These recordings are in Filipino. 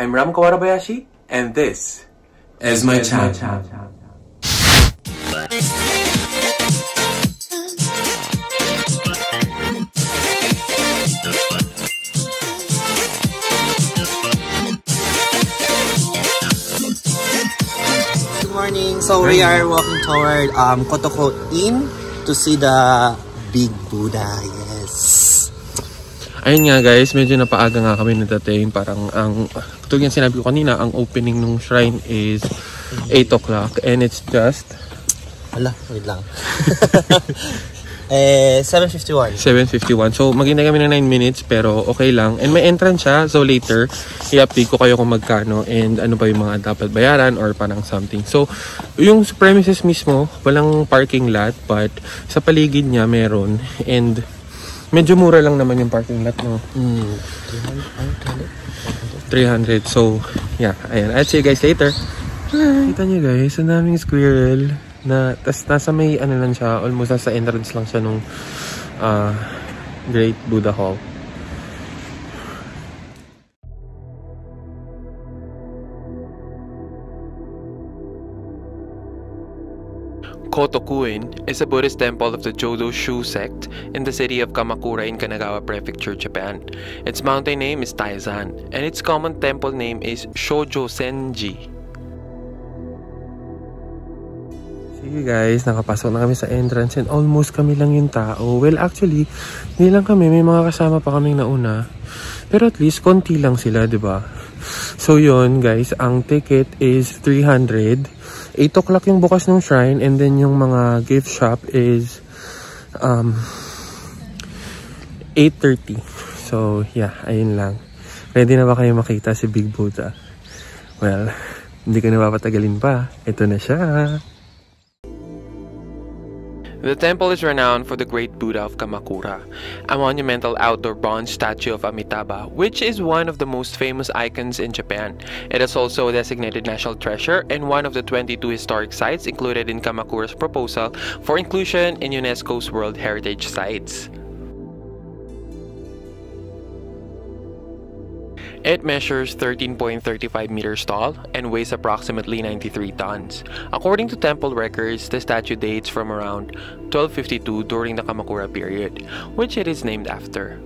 I'm Ram Kawarabayashi, and this is my channel. Good morning. So we are walking toward um, Kotoko Inn to see the Big Buddha. Yes. Ayun nga guys, medyo napaaga nga kami nadating. Parang ang, tulad yung sinabi ko kanina, ang opening ng shrine is 8 o'clock and it's just Hala, wait lang. eh, 7.51. 7.51. So, maghintay kami ng 9 minutes pero okay lang. And may entrance siya. So, later, i-update ko kayo kung magkano and ano ba yung mga dapat bayaran or parang something. So, yung premises mismo, walang parking lot but sa paligid niya meron. And medyo mura lang naman yung parking lot, no? Hmm. 300. So, yeah. Ayan. I'll see you guys later. Kita niyo guys, ang daming squirrel na tas nasa may ano lang siya, almost nasa entrance lang siya nung ah, Great Buddha Hall. Kotokuin is a Buddhist temple of the Jodo Shu sect in the city of Kamakura in Kanagawa Prefecture, Japan. Its mountain name is Taizan, and its common temple name is Shoujo Senji. Sige guys, nakapasok na kami sa entrance and almost kami lang yung tao. Well, actually, hindi lang kami. May mga kasama pa kaming nauna. Pero at least, konti lang sila, ba? So yun guys, ang ticket is 300. 8 o'clock yung bukas ng shrine and then yung mga gift shop is um 8.30. So yeah, ayun lang. Ready na ba kayo makita si Big Buddha? Well, hindi ko na pa. Ito na siya. The temple is renowned for the Great Buddha of Kamakura, a monumental outdoor bronze statue of Amitabha, which is one of the most famous icons in Japan. It is also a designated national treasure and one of the 22 historic sites included in Kamakura's proposal for inclusion in UNESCO's World Heritage Sites. It measures 13.35 meters tall and weighs approximately 93 tons. According to temple records, the statue dates from around 1252 during the Kamakura period, which it is named after.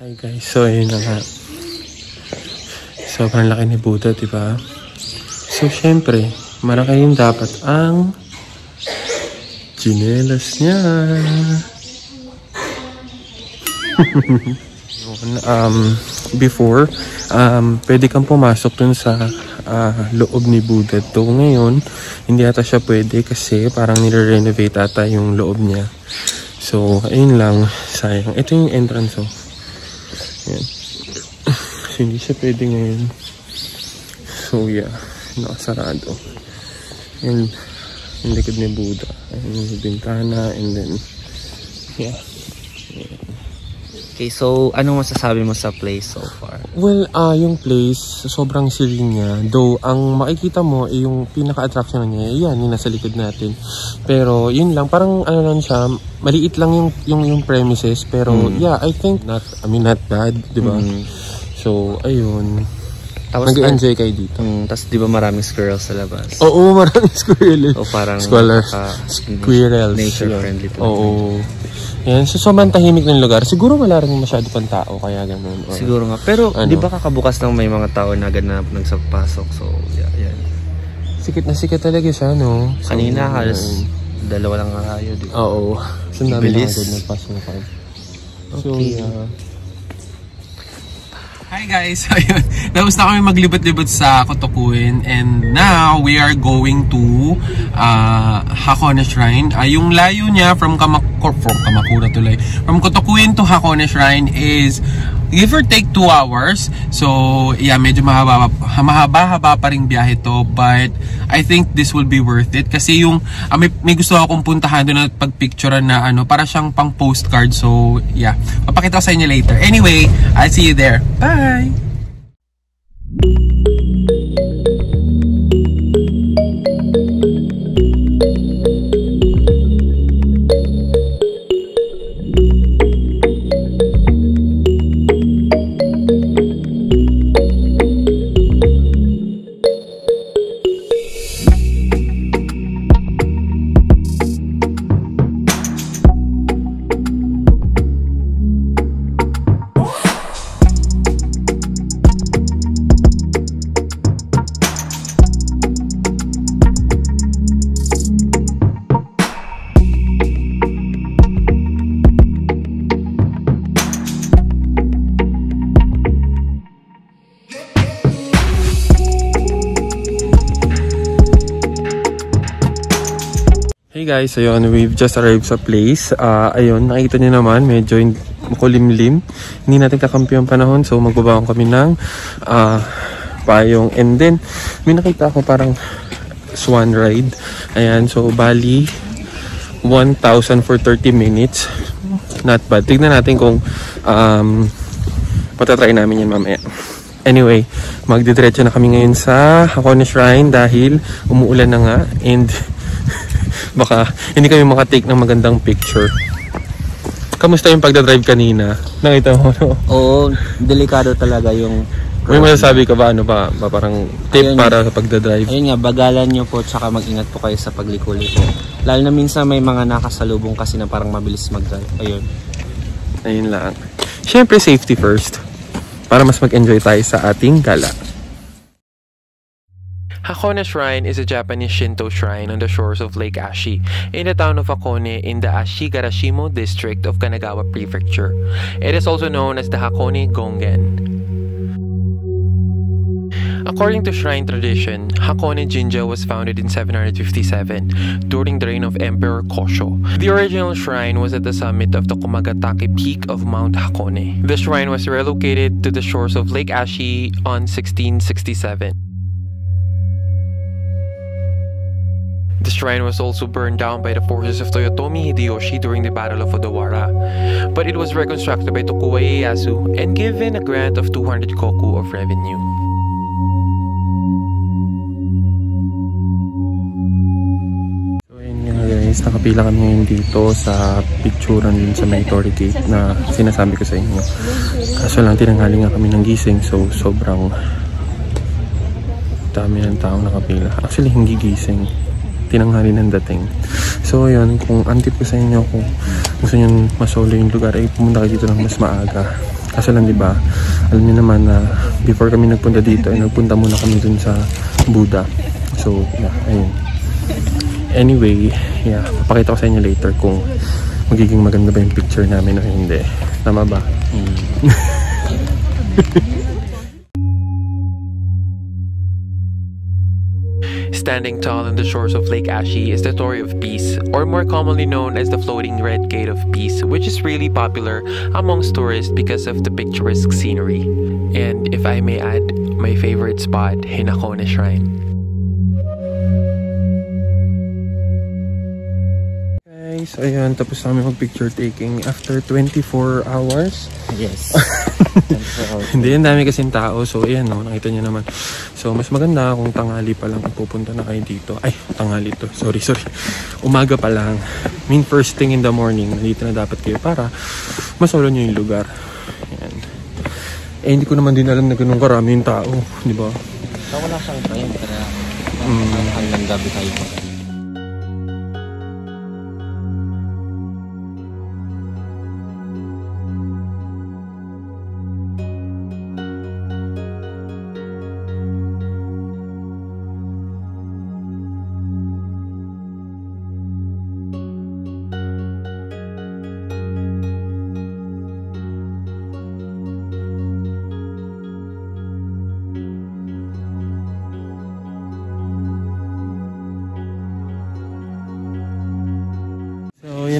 Hi guys, so ayun na nga. Sobrang laki ni Buddha, di ba? So syempre, malaki rin dapat ang Chinelas niya. um, before, um, pwede kang pumasok dun sa uh, loob ni Buddha to. Ngayon, hindi ata siya pwede kasi parang nire-renovate ata yung loob niya. So, ayun lang. Sayang. Ito yung entrance, oh. Ayan. So, hindi siya pwede ngayon. So, yeah. Nakasarado. And, yung likod ni Buddha. Ayun yung bintana and then yeah. Okay, so anong masasabi mo sa place so far? Well, ah yung place, sobrang serene niya. Though, ang makikita mo, eh, yung pinaka-attraction niya, yan, yung nasa likod natin. Pero, yun lang, parang ano lang siya, maliit lang yung, yung, yung premises. Pero, Mm. yeah, I think not, I mean, not bad, di ba? Mm. So, ayun. Tapos, Nag-enjoy kayo dito. Mm, tapos di ba maraming squirrels sa labas? Oo, maraming squirrel. O parang Squirrel. ah, Squirrels. nature yun. friendly talaga. Oo. Yan, so sobrang tahimik ng lugar. Siguro wala rin masyado pang tao, kaya ganun. Or- Siguro nga. Pero Ano? di ba kakabukas ng may mga tao na agad na nagsapasok? So, yeah, yan. Sikit na sikit talaga siya, no? So, Kanina halos dalawa lang ba? Oo. So, dami na agad nagpas na card. So, Okay. yeah. Hi guys! Ayun, tapos na kami maglibot-libot sa Kotokuin and now we are going to uh, Hakone Shrine. Uh, yung layo niya from Kamakura, from Kamakura tuloy, from Kotokuin to Hakone Shrine is give or take 2 hours. So, yeah, medyo mahaba, mahaba-haba pa rin biyahe to but I think this will be worth it kasi yung ah, may, may gusto akong puntahan doon at pagpicturean na ano, para siyang pang postcard. So, yeah, papakita ko sa inyo later. Anyway, I'll see you there. Bye! Guys, ayun, we've just arrived sa place. Ah, ayun, nakita niyo naman, medyo makulimlim. Hindi natin kakampi ang panahon, so magbabaon kami ng ah, payong. And then, may nakita ako parang swan ride. Ayan, so bali, 1,000 for 30 minutes. Not bad. Tignan natin kung um, patatry namin yan mamaya. Anyway, magdidiretso na kami ngayon sa Hakone Shrine dahil umuulan na nga and baka hindi kami makatake ng magandang picture. Kamusta yung pagdadrive kanina? Nakita mo, no? Oo, delikado talaga yung... May masasabi ka ba, ano ba, ba parang tip Ayun. para sa pagdadrive? Ayun nga, bagalan nyo po tsaka mag-ingat po kayo sa pagliko-liko. Lalo na minsan may mga nakasalubong kasi na parang mabilis mag-drive. Ayun. Ayun lang. Siyempre, safety first. Para mas mag-enjoy tayo sa ating gala. Hakone Shrine is a Japanese Shinto shrine on the shores of Lake Ashi in the town of Hakone in the Ashigarashimo district of Kanagawa Prefecture. It is also known as the Hakone Gongen. According to shrine tradition, Hakone Jinja was founded in 757 during the reign of Emperor Kosho. The original shrine was at the summit of the Kumagatake peak of Mount Hakone. The shrine was relocated to the shores of Lake Ashi on 1667. Shrine was also burned down by the forces of Toyotomi Hideyoshi during the Battle of Odawara, but it was reconstructed by Tokugawa Ieyasu and given a grant of 200 koku of revenue. So nga guys, nakapila kami ngayon dito sa picturean din sa may Torii Gate na sinasabi ko sa inyo. Kaso lang tinanghali nga kami ng gising so sobrang dami ng taong nakapila. Actually hindi gising, tinanghali ng dating. So ayun, kung antip ko sa inyo kung gusto nyo masolo yung lugar ay pumunta kayo dito ng mas maaga. Kaso lang 'di ba? Alam niyo naman na before kami nagpunta dito ay nagpunta muna kami dun sa Buddha. So yeah, ayun. Anyway, yeah, papakita ko sa inyo later kung magiging maganda ba yung picture namin o hindi. Tama ba? Standing tall on the shores of Lake Ashi is the Torii of Peace, or more commonly known as the Floating Red Gate of Peace, which is really popular amongst tourists because of the picturesque scenery. And if I may add, my favorite spot, Hinakone Shrine. Guys, ayan, tapos namin mag-picture taking after 24 hours. Yes. Hindi, ang dami kasing tao. So, ayan, no, nakita niyo naman. So, mas maganda kung tanghali pa lang pupunta na kayo dito. Ay, tanghali to. Sorry, sorry. Umaga pa lang. I mean, first thing in the morning, nandito na dapat kayo para masolo niyo yung lugar. Ayan. Eh, hindi ko naman din alam na ganun karami yung tao. Di ba? So, wala siyang time. Kaya Mm. hanggang gabi tayo.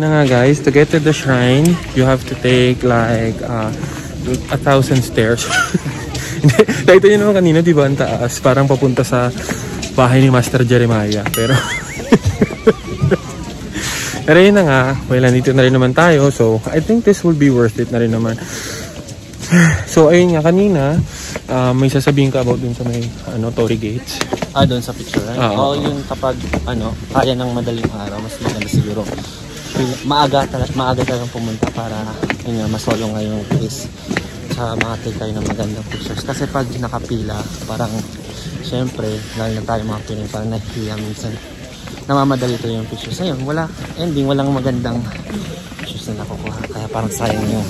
Na nga guys. To get to the shrine, you have to take like uh, a thousand stairs. Nakita nyo naman kanina, di ba, ang taas. Parang papunta sa bahay ni Master Jeremiah. Pero, pero yun na nga. Well, nandito na rin naman tayo. So, I think this will be worth it na rin naman. So, ayun nga, kanina, uh, may sasabihin ka about dun sa may ano, Torii Gates. Ah, doon sa picture. Right? Oo. Oo, yung kapag ano, kaya ng madaling araw, mas maganda siguro. Maaga talaga, maaga talagang pumunta para yun nga, masolo nga yung place. Tsaka makatake tayo ng magandang pictures. Kasi pag nakapila, parang syempre, lalo na tayo mga Pinoy, parang nahihiya minsan. Namamadali tayo yung pictures. Ayun, wala, ending, walang magandang pictures na nakukuha. Kaya parang sayang yung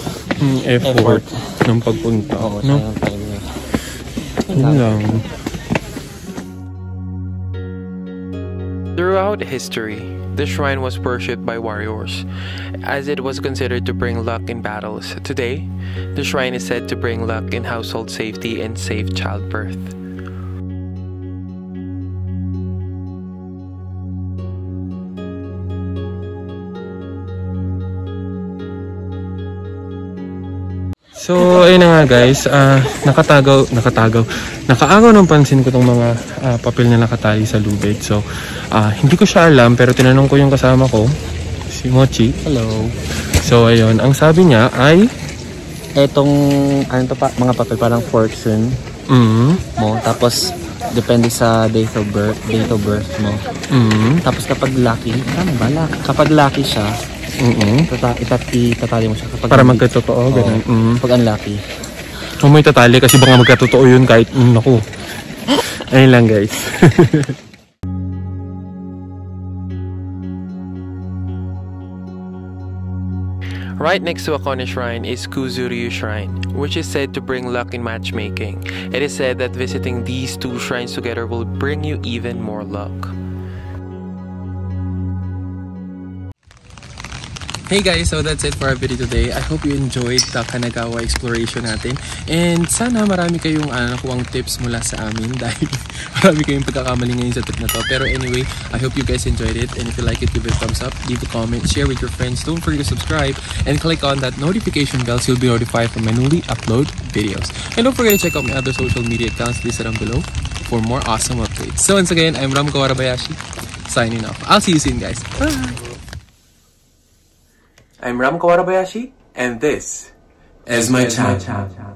effort, Effort. ng pagpunta. Oo, no? sayang time niya. Yun lang. Throughout history, the shrine was worshipped by warriors, as it was considered to bring luck in battles. Today, the shrine is said to bring luck in household safety and safe childbirth. So, ayun na nga guys, ah, nakatagaw, nakatagaw, nakaagaw ng pansin ko tong mga ah, papel na nakatali sa lubid. So, ah, hindi ko siya alam pero tinanong ko yung kasama ko, si Mochi. Hello. So, ayun, ang sabi niya ay, Etong, ano to pa, mga papel parang fortune mm, mo. Tapos, depende sa date of birth, date of birth mo. mm, Tapos kapag lucky, tama ba? Kapag lucky siya, mm, tata itat itatali mo siya. Kapag para magkatotoo, Oo. ganun. Mm. Pag unlucky. Huwag mo itatali kasi baka magkatotoo yun kahit, mm, naku. Ayun lang guys. Right next to Akone Shrine is Kuzuryu Shrine, which is said to bring luck in matchmaking. It is said that visiting these two shrines together will bring you even more luck. Hey guys, so that's it for our video today. I hope you enjoyed the Kanagawa exploration natin. And sana marami kayong uh, nakuwang tips mula sa amin dahil marami kayong pagkakamali ngayon sa trip na to. Pero anyway, I hope you guys enjoyed it. And if you like it, give it a thumbs up, leave a comment, share with your friends. Don't forget to subscribe and click on that notification bell so you'll be notified for my newly upload videos. And don't forget to check out my other social media accounts listed down below for more awesome updates. So once again, I'm Ram Kawarabayashi, signing off. I'll see you soon guys. Bye! I'm Ram Kawarabayashi, and this is my channel.